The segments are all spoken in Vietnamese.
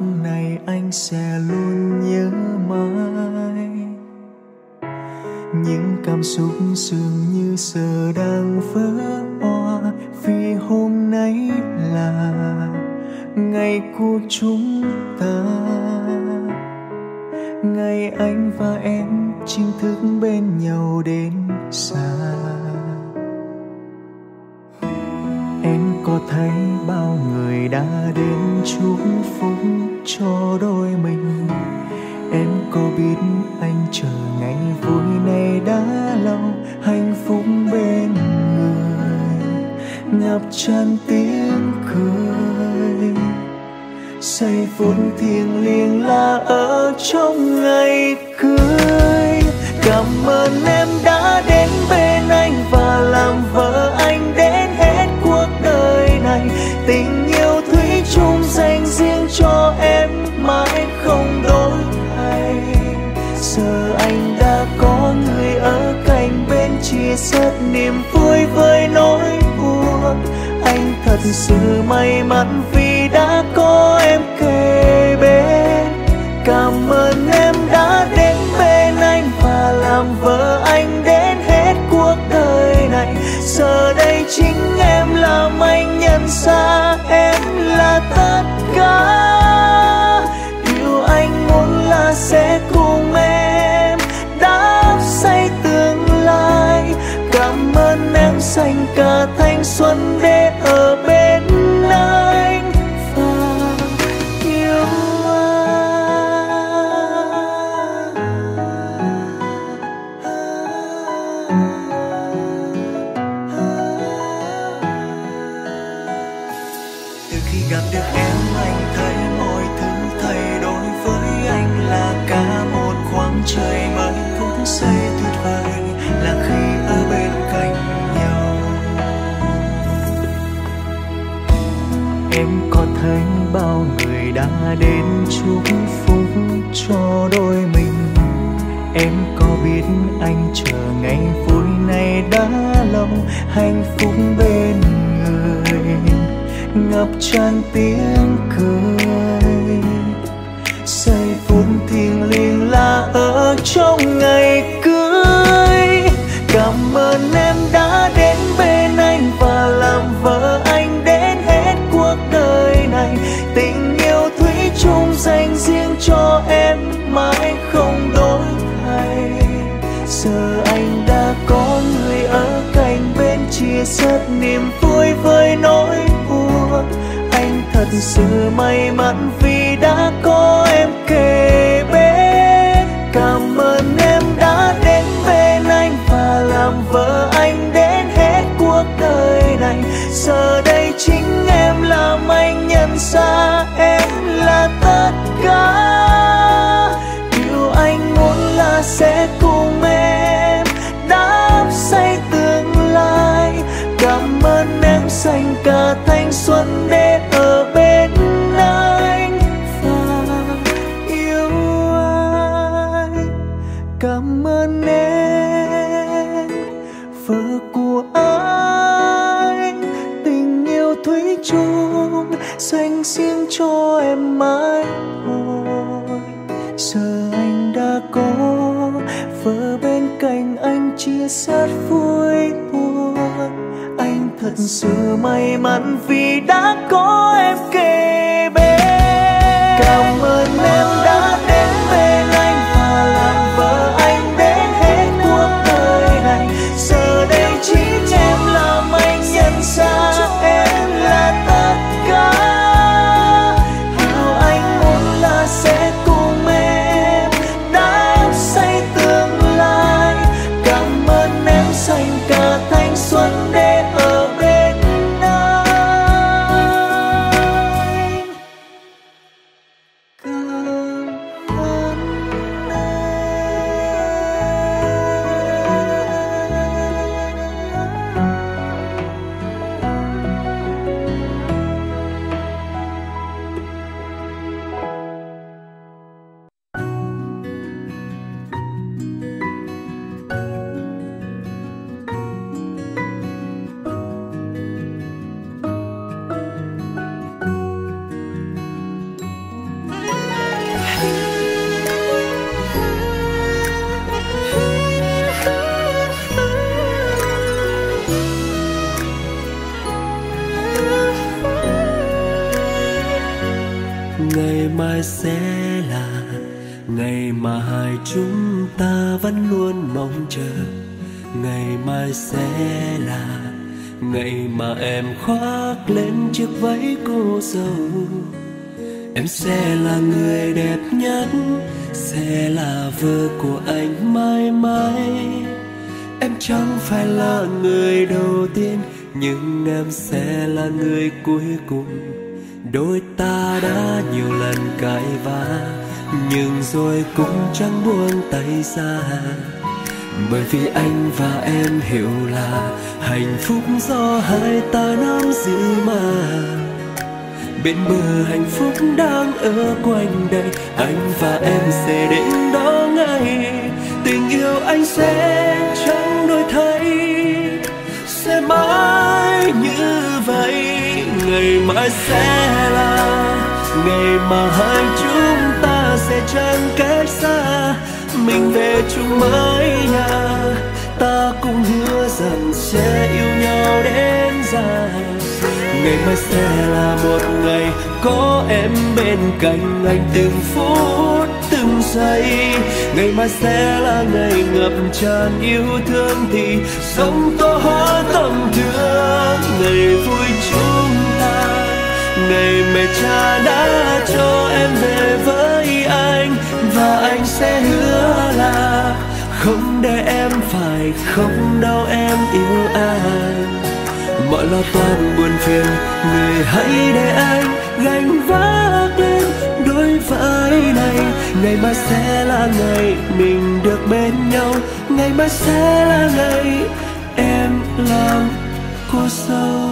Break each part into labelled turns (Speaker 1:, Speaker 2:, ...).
Speaker 1: này anh sẽ luôn nhớ mãi. Những cảm xúc dường như giờ đang vỡ hòa vì hôm nay là ngày của chúng Hạnh vui này đã lâu, hạnh phúc bên người, Ngập tràn tiếng cười. Giây phút thiêng liêng là ở trong ngày cưới, Cảm ơn thật sự may mắn cho em mãi không đổi thay. Giờ anh đã có người ở cạnh bên chia sớt niềm vui với nỗi buồn. Anh thật sự may mắn vì đã có em kề thanh xuân để ở bên anh và yêu anh. Cảm ơn em, vợ của anh. Tình yêu thủy chung, dành riêng cho em mãi thôi giờ anh đã có, vợ bên cạnh anh chia sẻ vui buồn thật sự may mắn vì đã có em kề
Speaker 2: váy cô dâu. Em sẽ là người đẹp nhất, sẽ là vợ của anh mãi mãi. Em chẳng phải là người đầu tiên, nhưng em sẽ là người cuối cùng. Đôi ta đã nhiều lần cãi vã, nhưng rồi cũng chẳng buông tay ra bởi vì anh và em hiểu là hạnh phúc do hai ta nắm giữ mà. Bên bờ hạnh phúc đang ở quanh đây, anh và em sẽ đến đó ngay. Tình yêu anh sẽ chẳng đổi thay, sẽ mãi như vậy. Ngày mai sẽ là ngày mà hai chúng ta sẽ chẳng cách xa mình về chung mái nhà. Ta cũng hứa rằng sẽ yêu nhau đến già ngày mai sẽ là một ngày có em bên cạnh anh từng phút từng giây. Ngày mai sẽ là ngày ngập tràn yêu thương thì sống to hóa tâm thương. Ngày vui chúng ta, ngày mẹ cha đã cho em về với anh và anh sẽ hứa là không để em phải, không đâu em yêu anh. Mọi lo toan buồn phiền, người hãy để anh gánh vác lên đôi vai này. Ngày mai sẽ là ngày mình được bên nhau, ngày mai sẽ là ngày em làm cô dâu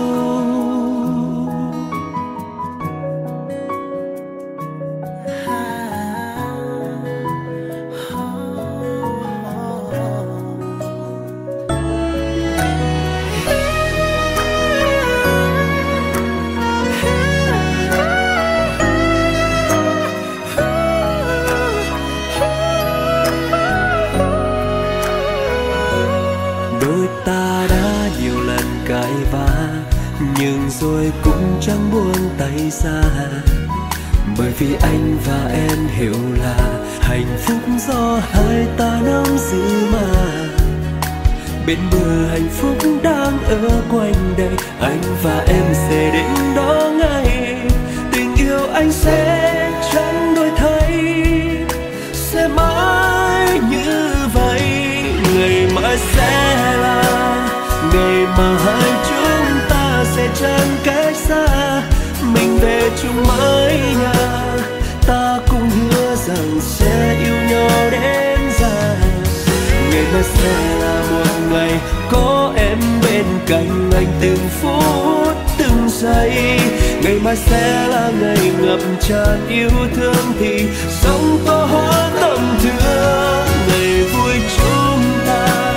Speaker 2: cạnh anh từng phút, từng giây. Ngày mai sẽ là ngày ngập tràn yêu thương thì sống có hóa tâm thương. Ngày vui chúng ta,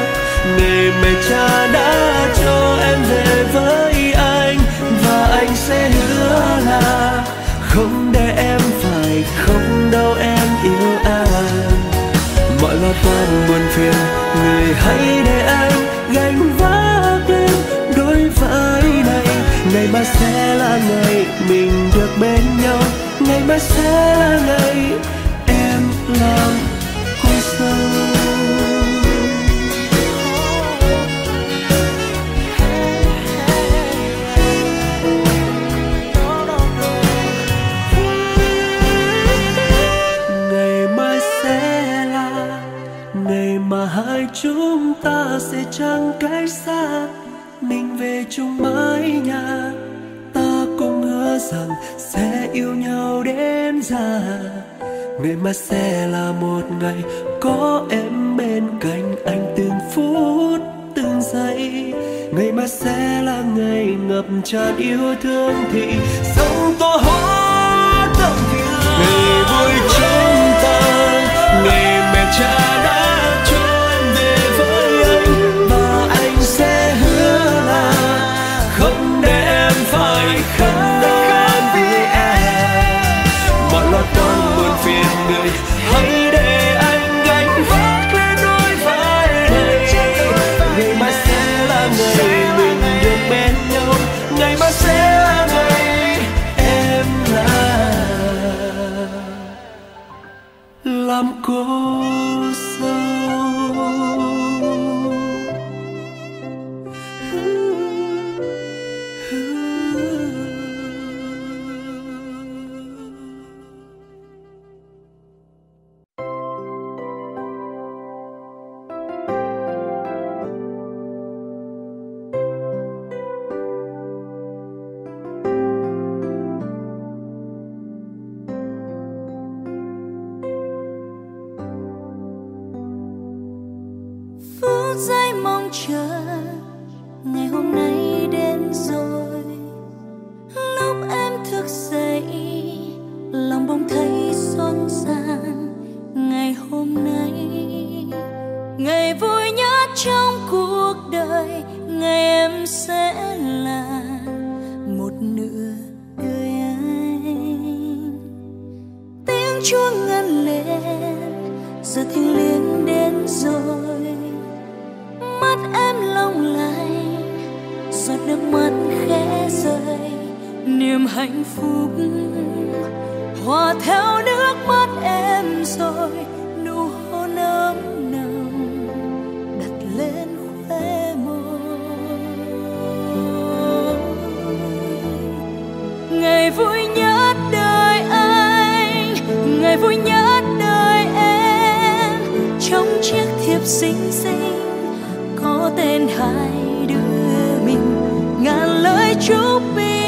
Speaker 2: ngày mẹ cha đã cho em về với anh và anh sẽ hứa là không để em phải, không đâu em yêu anh. Mọi lo toan buồn phiền, người hãy để anh gánh vác ngày mai sẽ là ngày mình được bên nhau. Ngày mai sẽ là ngày em làm cô dâu. Ngày mai sẽ là ngày mà hai chúng ta sẽ chẳng cách xa mình về chung mái nhà. Ta cũng hứa rằng sẽ yêu nhau đến già ngày mai sẽ là một ngày có em bên cạnh anh từng phút từng giây. Ngày mai sẽ là ngày ngập tràn yêu thương thì sống to hóa tâm ngày vui chúng ta, ngày mẹ cha phiền 却。nước mắt em rồi, nụ hôn ấm nồng đặt lên khóe môi. Ngày vui nhất đời anh, ngày vui nhất đời em. Trong chiếc thiệp xinh xinh, có tên hai đứa mình. Ngàn lời chúc bình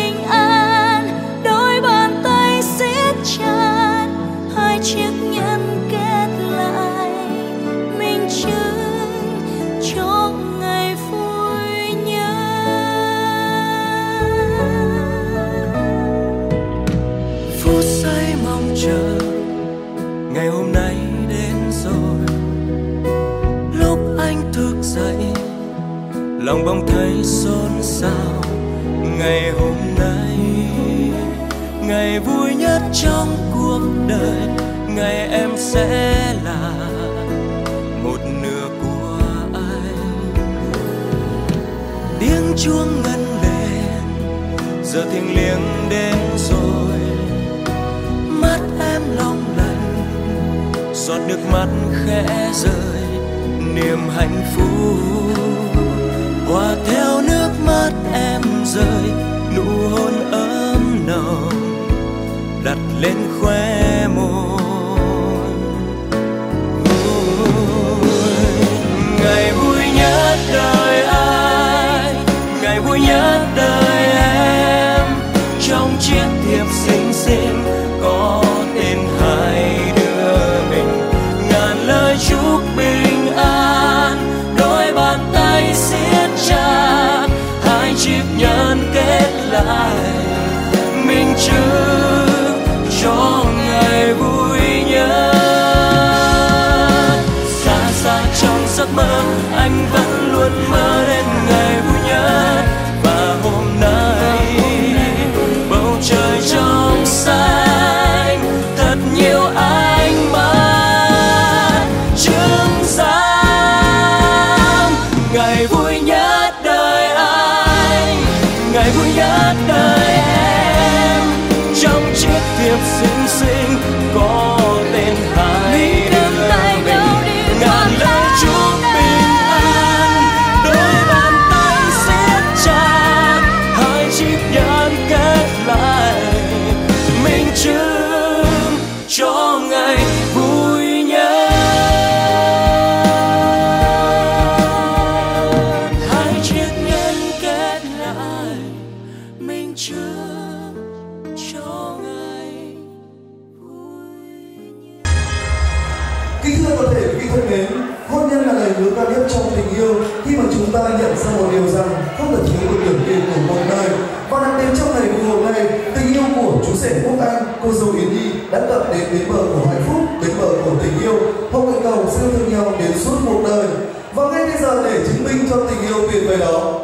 Speaker 2: lòng bỗng thấy xôn xao. Ngày hôm nay, ngày vui nhất trong cuộc đời, ngày em sẽ là một nửa của anh. Tiếng chuông ngân lên, giờ thiêng liêng đến rồi. Mắt em long lanh, giọt nước mắt khẽ rơi, niềm hạnh phúc hòa theo nước mắt em rơi, nụ hôn ấm nồng, đặt lên khóe môi.
Speaker 3: Ngày vui nhất đời ai? Ngày vui nhất
Speaker 2: đời em, trong chiến lại mình chưa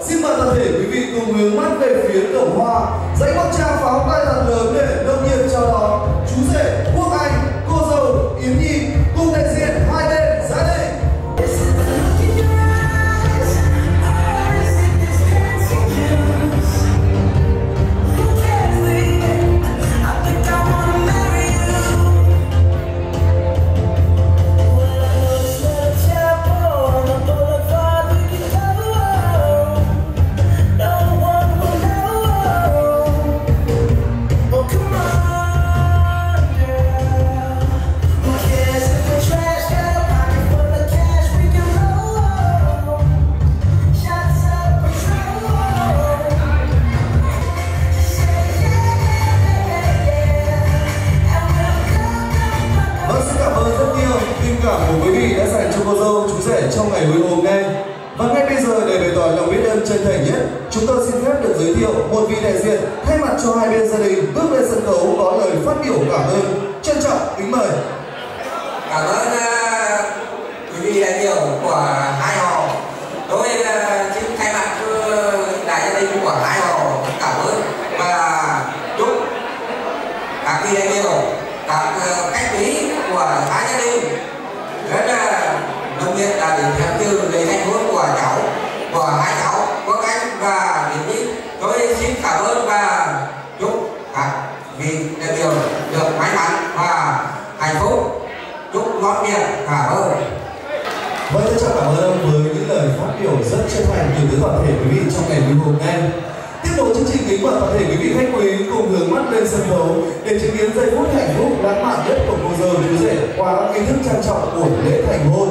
Speaker 3: Xin mời toàn thể quý vị cùng hướng mắt về phía cổng hoa. Dãy bậc trang pháo tay thật lớn để nông nhiệt chào đón chú rể chân thành nhất, chúng tôi xin phép được giới thiệu một vị đại diện thay mặt cho hai bên gia đình bước lên sân khấu có lời phát biểu cảm ơn. Trân trọng kính mời.
Speaker 4: Cảm ơn uh, quý vị đại biểu của hai họ. Tôi uh, xin thay mặt cho đại gia đình của hai họ cảm ơn và chúc các vị đại biểu các ờ, uh, cách quý của hai gia đình rất là nồng nhiệt đã đến tham dự lễ thành hôn của cháu của hai cháu quốc anh và đến mỹ tôi xin cảm ơn và chúc các vị đại biểu được may mắn và hạnh phúc chúc ngon miệng cảm ơn
Speaker 3: Vâng, trân trọng cảm ơn ông với những lời phát biểu rất chân thành từ phía toàn thể quý vị trong ngày hôm nay. Tiếp nối chương trình kính mời toàn thể quý vị khách quý cùng hướng mắt lên sân khấu để chứng kiến giây phút hạnh phúc lãng mạn nhất của cô dâu chú rể qua các nghi thức trang trọng của lễ thành hôn.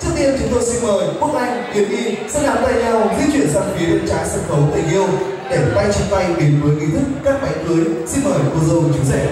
Speaker 3: Trước tiên chúng tôi xin mời Quốc Anh, Kiến Nhi sẽ nắm tay nhau di chuyển sang phía bên trái sân khấu tình yêu để tay trên tay đến với nghi thức cắt bánh cưới. Xin mời cô dâu chú rể.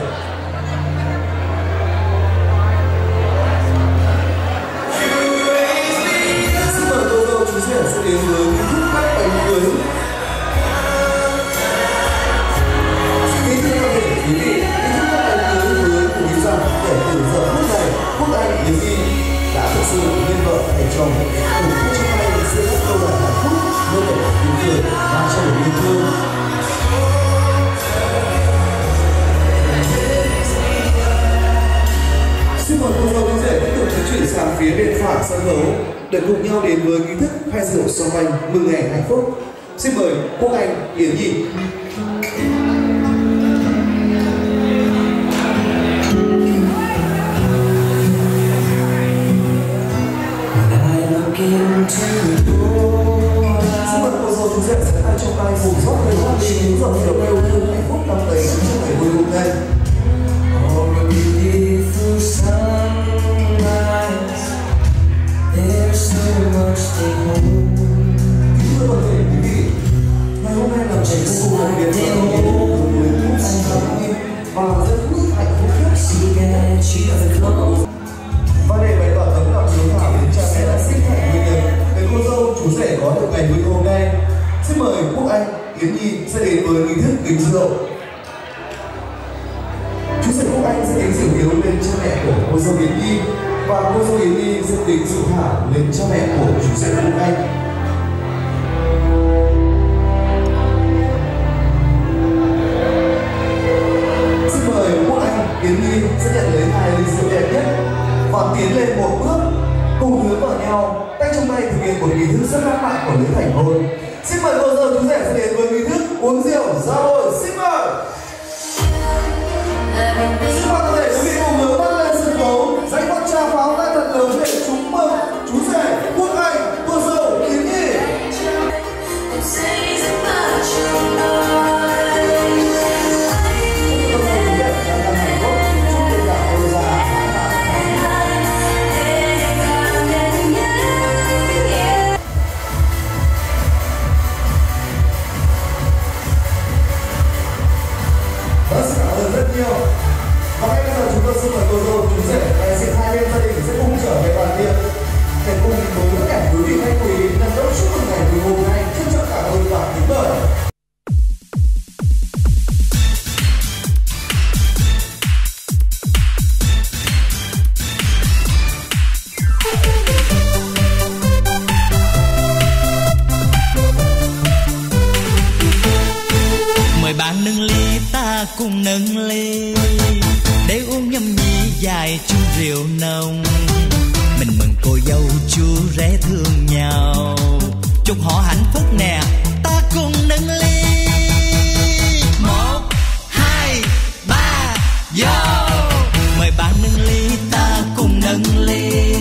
Speaker 3: Mời
Speaker 5: bạn nâng ly ta cùng nâng ly.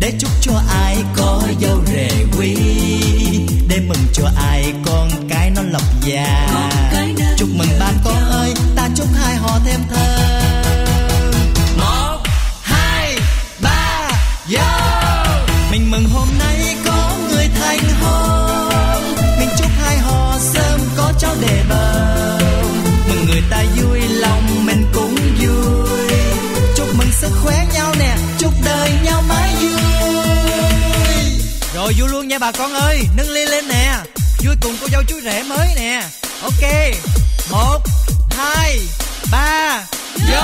Speaker 5: Để chúc cho ai có dâu rể quý. Để mừng cho ai con cái nó lộc già chúc mừng ba con ơi ta chúc hai họ thêm thơm bà con ơi, Nâng ly lên nè. Vui cùng cô dâu chú rể mới nè. Ok, Một, Hai, Ba, Vô.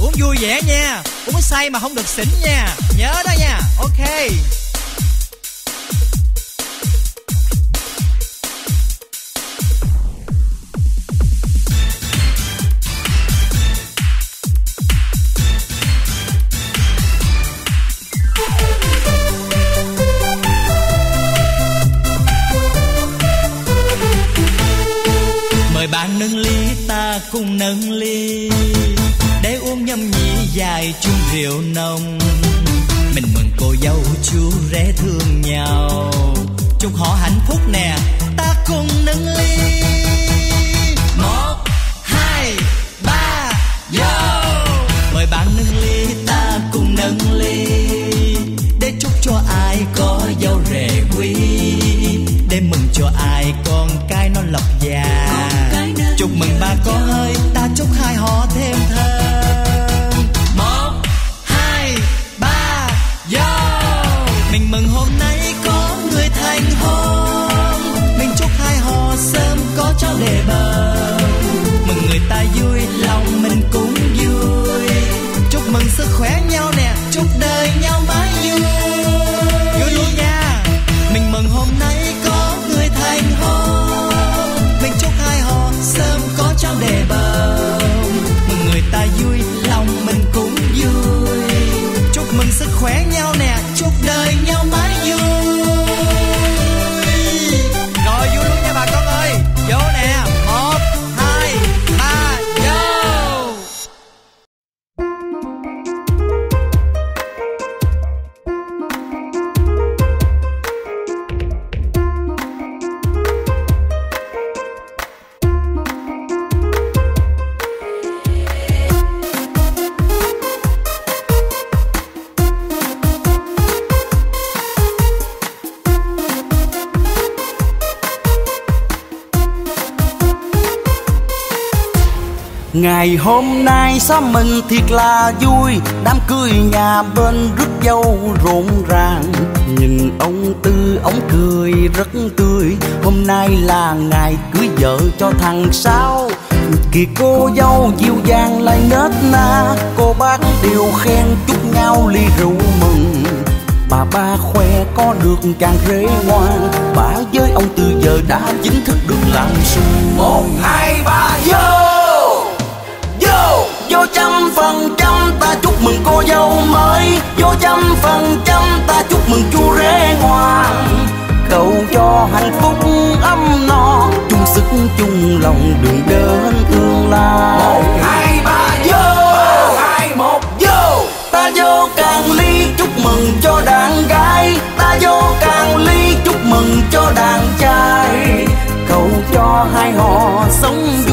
Speaker 5: Uống vui vẻ nha, Uống say mà không được xỉn nha. Nhớ đó nha. Ok. Rượu nồng. Mình mừng cô dâu chú rể thương nhau. Chúc họ hạnh phúc nè, ta cùng nâng ly. Một, hai, ba, vô. Mời bạn nâng ly, ta cùng nâng ly. Để chúc cho ai có dâu rể quý. Để mừng cho ai
Speaker 6: Ngày hôm nay xóm mình thiệt là vui. Đám cưới nhà bên rước dâu rộn ràng. Nhìn ông Tư, ông cười rất tươi. Hôm nay là ngày cưới vợ cho thằng Sáu Kìa cô dâu dịu dàng lại nết na. Cô bác đều khen chúc nhau ly rượu mừng. Bà ba khoe có được càng rể ngoan. Bà với ông Tư giờ đã chính thức được làm xung Một, hai, ba, vô! Vô, trăm phần trăm ta chúc mừng cô dâu mới. Vô trăm phần trăm ta chúc mừng chú rể ngoan. Cầu cho hạnh phúc ấm no chung sức chung lòng đường đến tương lai. Một hai ba vô! Hai một vô! Ta vô càng ly chúc mừng cho đàn gái. Ta vô càng ly chúc mừng cho đàn trai. Cầu cho hai họ sống vui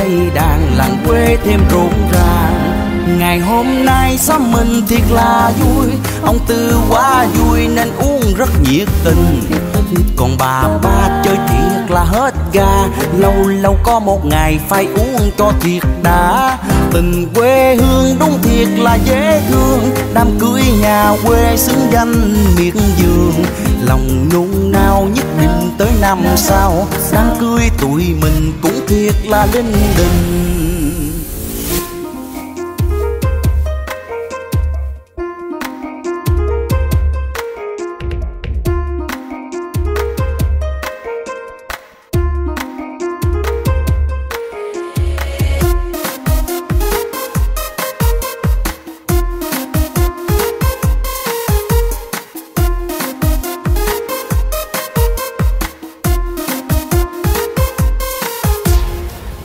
Speaker 6: đây đang làng quê thêm rộn ràng. Ngày hôm nay xóm mình thiệt là vui, Ông Tư quá vui nên uống rất nhiệt tình. Còn bà ba chơi thiệt là hết ga, Lâu lâu có một ngày phải uống cho thiệt đã. Tình quê hương đúng thiệt là dễ thương, Đám cưới nhà quê xứng danh miệt vườn năm sau Đám cưới tụi mình cũng thiệt là linh đình.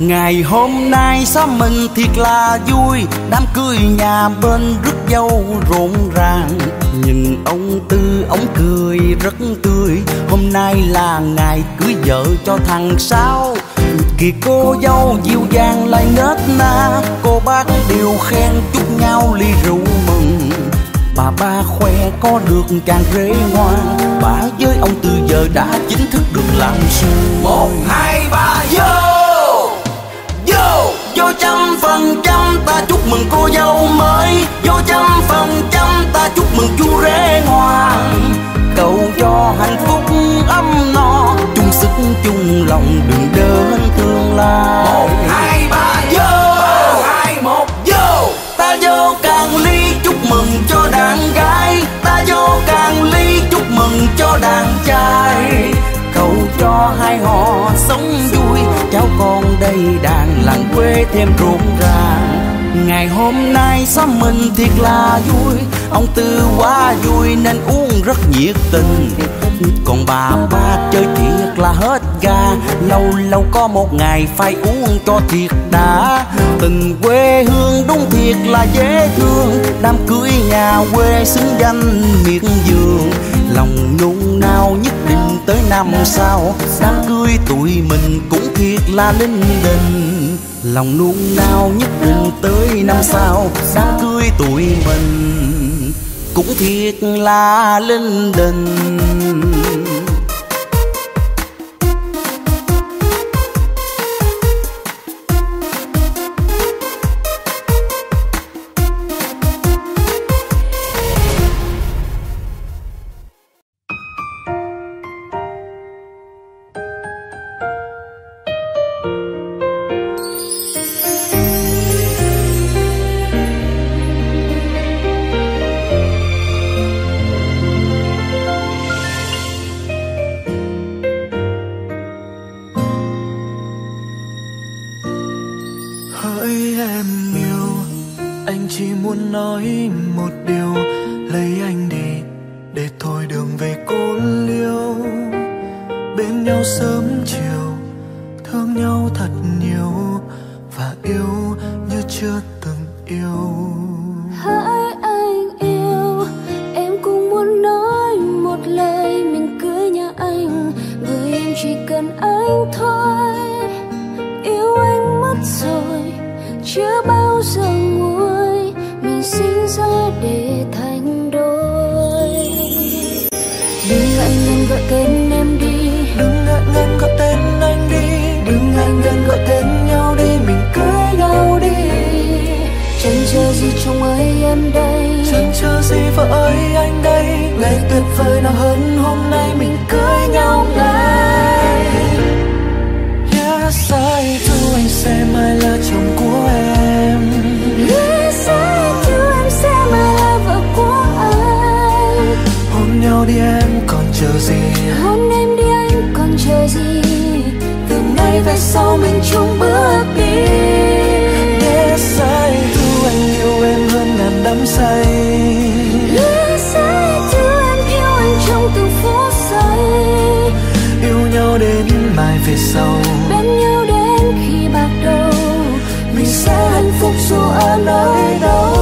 Speaker 6: Ngày hôm nay xóm mình thiệt là vui, Đám cưới nhà bên rước dâu rộn ràng. Nhìn ông Tư, ông cười rất tươi, Hôm nay là ngày cưới vợ cho thằng Sáu. Kìa cô dâu dịu dàng lại nết na Cô bác đều khen chúc nhau ly rượu mừng. Bà ba khoe có được càng rể ngoan, Bà với ông Tư giờ đã chính thức được làm sư Một, hai, ba, vô! Mừng cô dâu mới. Vô trăm phần trăm ta chúc mừng chú rể ngoan. Cầu cho hạnh phúc ấm no chung sức chung lòng đừng đơn thương lai.
Speaker 7: Một hai ba vô! Hai một vô!
Speaker 6: Ta vô càng ly chúc mừng cho đàn gái. Ta vô càng ly chúc mừng cho đàn trai. Cầu cho hai họ sống vui cháu con đây đàn làng quê thêm rộn ràng ngày hôm nay xóm mình thiệt là vui. Ông tư quá vui nên uống rất nhiệt tình. Còn bà ba chơi thiệt là hết ga. Lâu lâu có một ngày phải uống cho thiệt đã. Tình quê hương đúng thiệt là dễ thương. Đám cưới nhà quê xứng danh miệt vườn. Lòng nung nao nhất định tới năm sau. Đám cưới tụi mình cũng thiệt là linh đình lòng nung nao nhất định tới năm sau đám cưới tụi mình cũng thiệt là linh đình.
Speaker 8: Chỉ
Speaker 9: cần anh thôi. Yêu anh mất rồi chưa bao giờ nguôi. Mình sinh ra để thành đôi. Đừng ngại ngần gọi tên em đi.
Speaker 8: Đừng ngại ngần gọi tên anh đi.
Speaker 9: Đừng ngại ngần gọi tên nhau đi. Mình cưới nhau đi. Chẳng chờ gì chồng ơi em đây.
Speaker 8: Chẳng chờ gì vợ ơi anh đây. Ngày tuyệt vời nào hơn hôm nay mình cưới nhau ngay gì?
Speaker 9: Hôn em đi anh còn chờ gì?
Speaker 8: Từ nay về sau mình chung bước đi. Yes, I do anh yêu em hơn ngàn đắm say.
Speaker 9: Yes, I do em yêu anh trong từng phút giây.
Speaker 8: Yêu nhau đến mai về sau.
Speaker 9: Bên nhau đến khi bạc đầu
Speaker 8: Mình sẽ hạnh phúc dù ở nơi đâu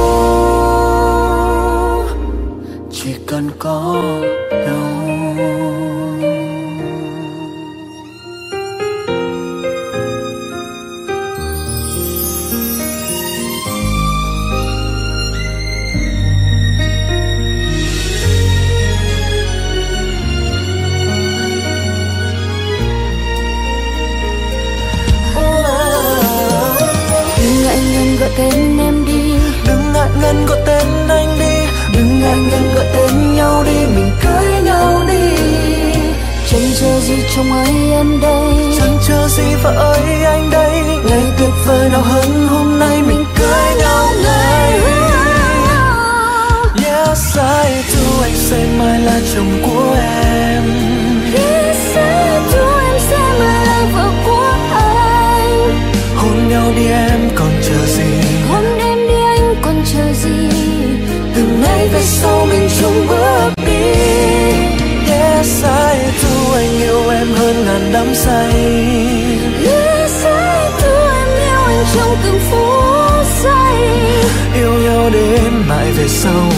Speaker 8: say.
Speaker 9: Do em yêu anh trong từng phút giây.
Speaker 8: Yêu nhau đến mãi về sau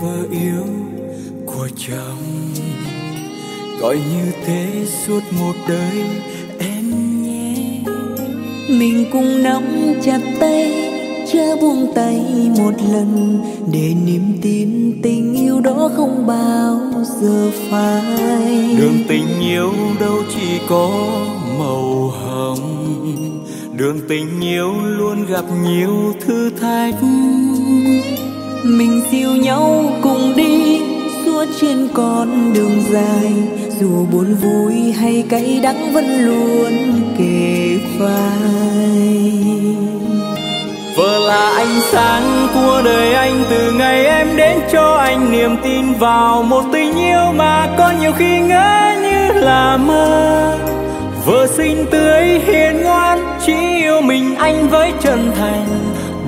Speaker 9: vợ
Speaker 8: yêu
Speaker 10: của chồng. Gọi như thế suốt một đời em nhé.
Speaker 11: Mình cùng nắm chặt tay chớ buông tay một lần để niềm tin tình yêu đó không bao giờ phai.
Speaker 10: Đường tình yêu đâu chỉ có màu hồng. Đường tình yêu luôn gặp nhiều thử thách
Speaker 11: mình dìu nhau cùng đi, suốt trên con đường dài. Dù buồn vui hay cay đắng vẫn luôn kề vai.
Speaker 10: Vợ là ánh sáng của đời anh, từ ngày em đến cho anh niềm tin vào một tình yêu mà có nhiều khi ngỡ như là mơ. Vợ xinh tươi, hiền ngoan, chỉ yêu mình anh với chân thành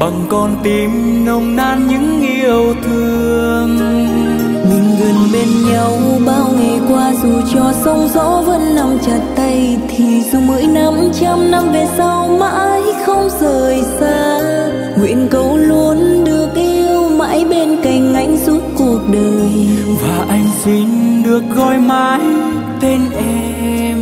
Speaker 10: bằng con tim nồng nàn những yêu thương.
Speaker 11: Mình gần bên nhau bao ngày qua dù cho sóng gió vẫn nắm chặt tay thì dù mỗi năm trăm năm về sau mãi không rời xa. Nguyện cầu luôn được yêu mãi bên cạnh anh suốt cuộc đời.
Speaker 10: Và anh xin được gọi mãi tên em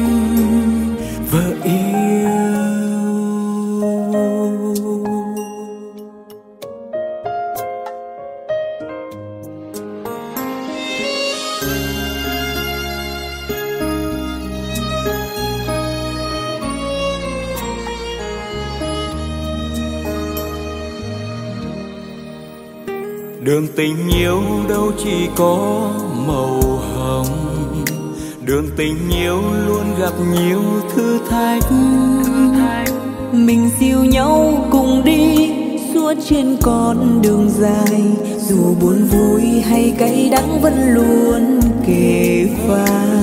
Speaker 10: đường tình yêu đâu chỉ có màu hồng. Đường tình yêu luôn gặp nhiều thử thách.
Speaker 11: Mình dìu nhau cùng đi, suốt trên con đường dài. Dù buồn vui hay cay đắng vẫn luôn kề vai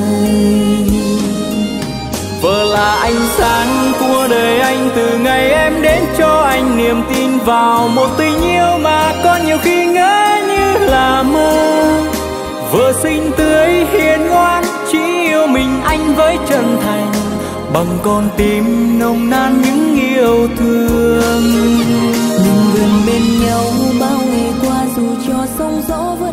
Speaker 10: là ánh sáng của đời anh. Từ ngày em đến cho anh niềm tin vào một tình yêu mà có nhiều khi ngỡ như là mơ. Vừa xinh tươi hiền ngoan, chỉ yêu mình anh với chân thành. Bằng con tim nồng nàn những yêu thương.
Speaker 11: Mình gần bên nhau bao ngày qua, dù cho sóng gió vẫn